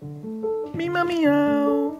Mima meow.